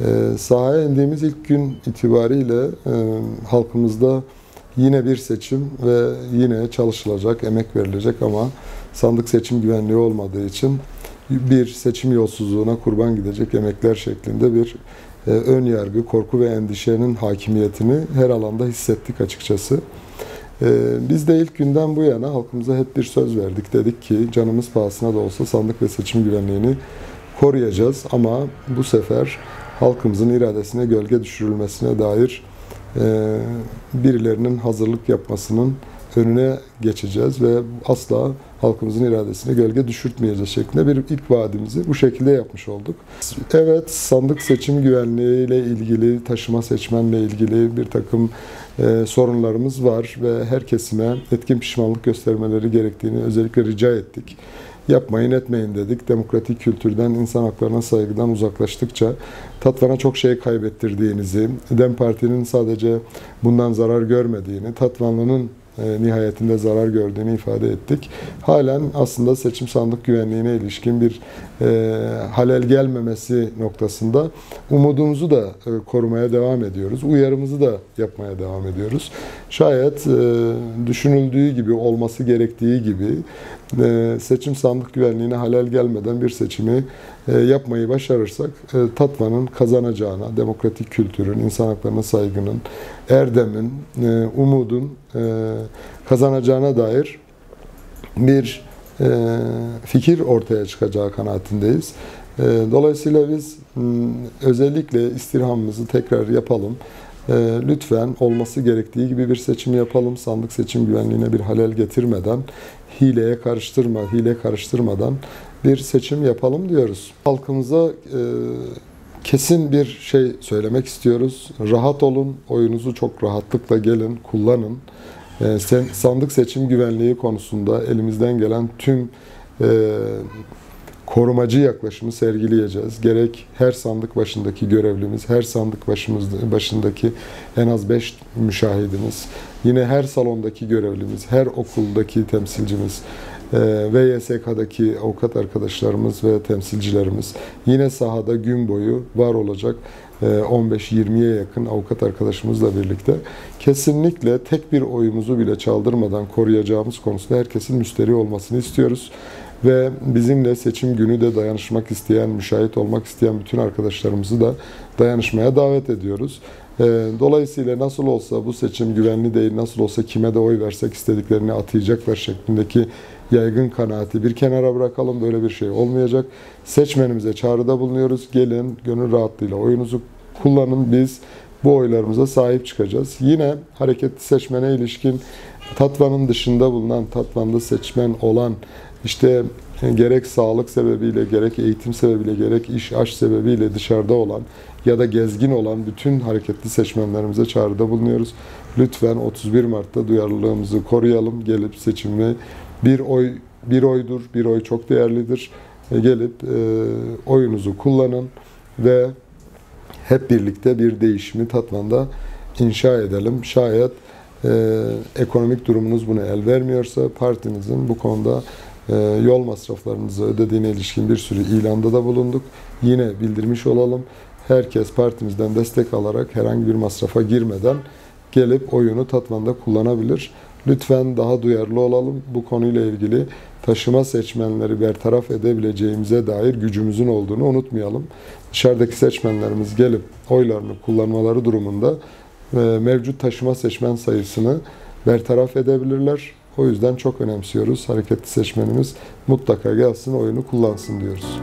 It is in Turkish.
E, sahaya indiğimiz ilk gün itibariyle e, halkımızda yine bir seçim ve yine çalışılacak, emek verilecek ama sandık seçim güvenliği olmadığı için bir seçim yolsuzluğuna kurban gidecek emekler şeklinde bir e, ön yargı, korku ve endişenin hakimiyetini her alanda hissettik açıkçası. E, biz de ilk günden bu yana halkımıza hep bir söz verdik. Dedik ki canımız pahasına da olsa sandık ve seçim güvenliğini koruyacağız ama bu sefer halkımızın iradesine gölge düşürülmesine dair e, birilerinin hazırlık yapmasının önüne geçeceğiz ve asla halkımızın iradesine gölge düşürtmeyeceğiz şeklinde bir ilk vaadimizi bu şekilde yapmış olduk. Evet sandık seçim güvenliği ile ilgili, taşıma seçmenle ilgili bir takım e, sorunlarımız var ve her kesime etkin pişmanlık göstermeleri gerektiğini özellikle rica ettik yapmayın etmeyin dedik. Demokratik kültürden, insan haklarına saygıdan uzaklaştıkça Tatvan'a çok şey kaybettirdiğinizi, Dem Parti'nin sadece bundan zarar görmediğini, Tatvanlı'nın nihayetinde zarar gördüğünü ifade ettik. Halen aslında seçim sandık güvenliğine ilişkin bir e, halel gelmemesi noktasında umudumuzu da e, korumaya devam ediyoruz. Uyarımızı da yapmaya devam ediyoruz. Şayet e, düşünüldüğü gibi, olması gerektiği gibi e, seçim sandık güvenliğine halel gelmeden bir seçimi e, yapmayı başarırsak e, Tatvan'ın kazanacağına, demokratik kültürün, insan haklarına saygının, erdemin, e, umudun kazanacağına dair bir fikir ortaya çıkacağı kanaatindeyiz. Dolayısıyla biz özellikle istirhamımızı tekrar yapalım. Lütfen olması gerektiği gibi bir seçim yapalım. Sandık seçim güvenliğine bir halel getirmeden, hileye karıştırma, hile karıştırmadan bir seçim yapalım diyoruz. Halkımıza e, kesin bir şey söylemek istiyoruz. Rahat olun, oyunuzu çok rahatlıkla gelin, kullanın. E, sen, sandık seçim güvenliği konusunda elimizden gelen tüm e, korumacı yaklaşımı sergileyeceğiz. Gerek her sandık başındaki görevlimiz, her sandık başımızda, başındaki en az 5 müşahidimiz, yine her salondaki görevlimiz, her okuldaki temsilcimiz, e, ve YSK'daki avukat arkadaşlarımız ve temsilcilerimiz yine sahada gün boyu var olacak 15-20'ye e, yakın avukat arkadaşımızla birlikte kesinlikle tek bir oyumuzu bile çaldırmadan koruyacağımız konusunda herkesin müsteri olmasını istiyoruz. Ve bizimle seçim günü de dayanışmak isteyen, müşahit olmak isteyen bütün arkadaşlarımızı da dayanışmaya davet ediyoruz. E, dolayısıyla nasıl olsa bu seçim güvenli değil, nasıl olsa kime de oy versek istediklerini atayacaklar şeklindeki yaygın kanaati bir kenara bırakalım. Böyle bir şey olmayacak. Seçmenimize çağrıda bulunuyoruz. Gelin gönül rahatlığıyla oyunuzu kullanın. Biz bu oylarımıza sahip çıkacağız. Yine hareketli seçmene ilişkin Tatvan'ın dışında bulunan, Tatvan'da seçmen olan, işte gerek sağlık sebebiyle, gerek eğitim sebebiyle, gerek iş aş sebebiyle dışarıda olan ya da gezgin olan bütün hareketli seçmenlerimize çağrıda bulunuyoruz. Lütfen 31 Mart'ta duyarlılığımızı koruyalım. Gelip seçimi bir oy bir oydur, bir oy çok değerlidir. E, gelip e, oyunuzu kullanın ve hep birlikte bir değişimi Tatvan'da inşa edelim. Şayet e, ekonomik durumunuz bunu el vermiyorsa partimizin bu konuda yol masraflarınızı ödediğine ilişkin bir sürü ilanda da bulunduk. Yine bildirmiş olalım. Herkes partimizden destek alarak herhangi bir masrafa girmeden gelip oyunu Tatvan'da kullanabilir. Lütfen daha duyarlı olalım. Bu konuyla ilgili taşıma seçmenleri bertaraf edebileceğimize dair gücümüzün olduğunu unutmayalım. Dışarıdaki seçmenlerimiz gelip oylarını kullanmaları durumunda e, mevcut taşıma seçmen sayısını bertaraf edebilirler. O yüzden çok önemsiyoruz. Hareketli seçmenimiz mutlaka gelsin oyunu kullansın diyoruz.